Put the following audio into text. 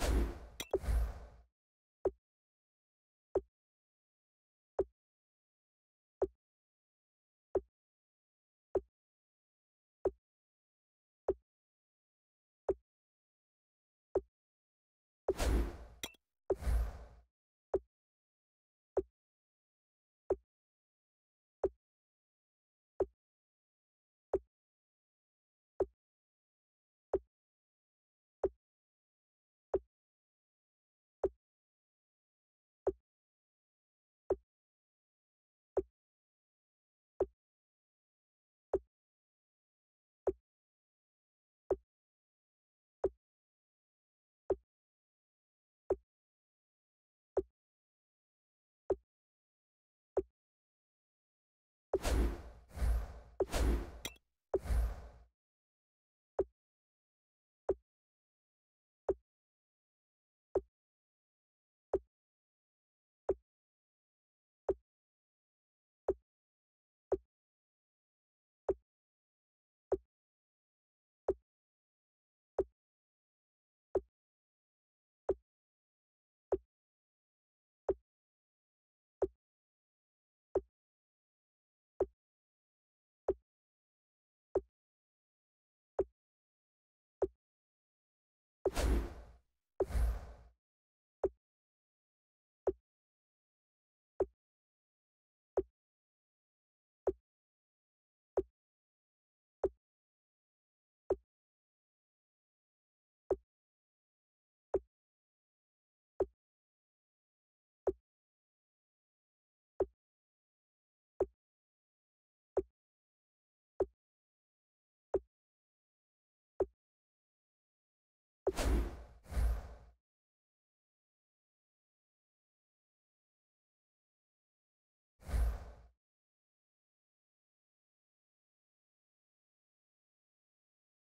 you you